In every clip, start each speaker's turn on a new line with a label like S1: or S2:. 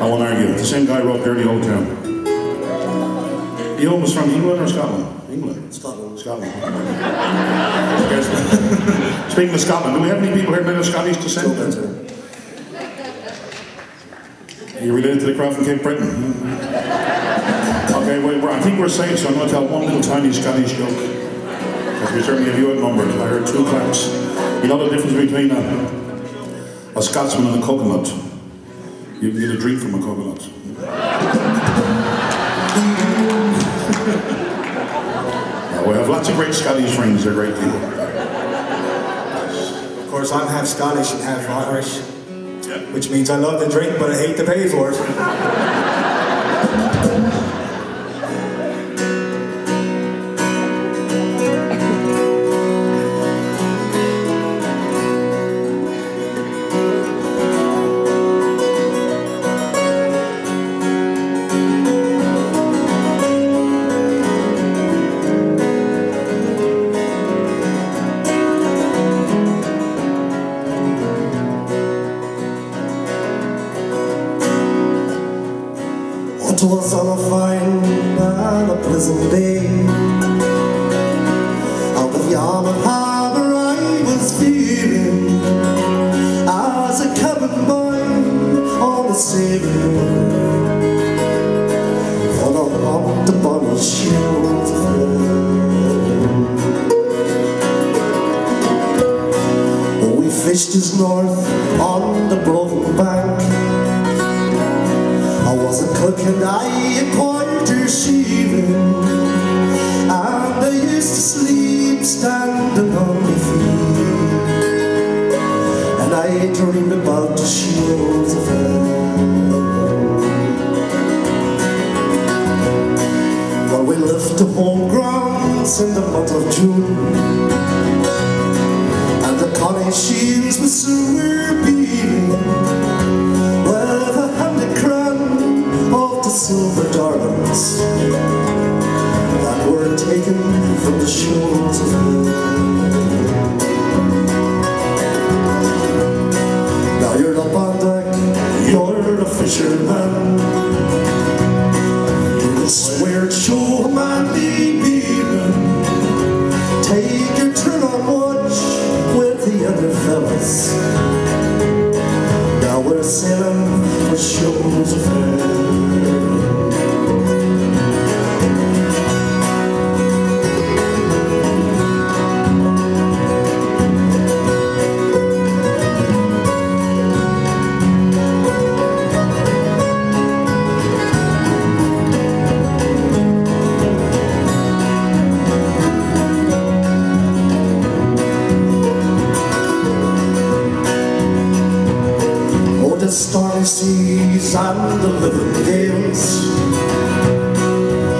S1: I won't argue. The same guy wrote Dirty Old Town. Ewan was from England or Scotland? England.
S2: Scotland.
S1: Scotland. Speaking of Scotland, do we have any people here men of Scottish descent? Are you related to the crowd from Cape Breton? okay, well, I think we're safe, so I'm going to tell one little tiny Scottish joke. Because we certainly have you outnumbered. I heard two claps. You know the difference between a, a Scotsman and a coconut? You can get a drink from a coconut. Now, we have lots of great Scottish friends, they're great people.
S2: Of course, I'm half Scottish and half Irish, which means I love the drink, but I hate to pay for it.
S3: It was on a fine and a pleasant day. Out of Yarmouth Harbour I was feeling As a cabin boy on a sailing. For the hump upon his shield We fished his north on the broken bank I was a cook and I a quarter shearing. And I used to sleep standing on my feet. And I dreamed about the shields of heaven Well, we left the home grounds in the month of June And the Connie shields were soon beating from the shores of Now you're up on deck, you're a fisherman. You're can swear it the stormy seas and the living gales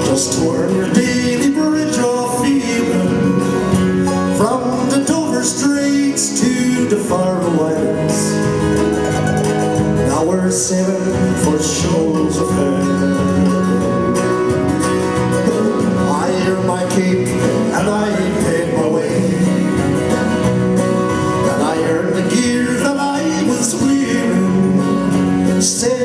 S3: Just to earn your daily bridge of feeling From the Dover Straits to the Faroe Islands Now we're sailing for shores of heaven I